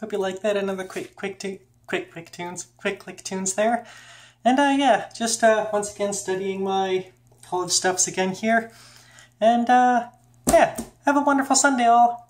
hope you like that. Another quick, quick, quick, clicktunes, quick clicktunes there. And uh, yeah, just uh, once again studying my college stuffs again here. And uh, yeah, have a wonderful Sunday all.